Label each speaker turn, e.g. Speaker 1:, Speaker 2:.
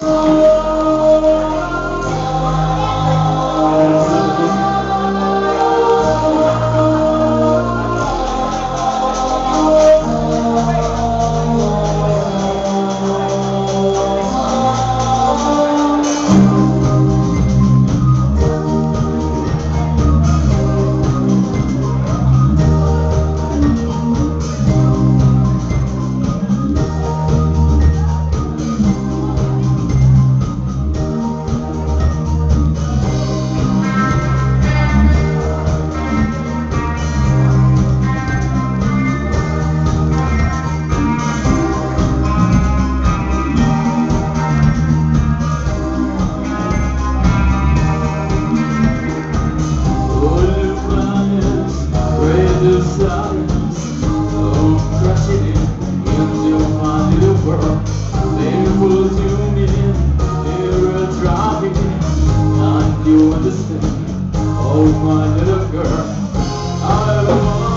Speaker 1: Música the girl I love.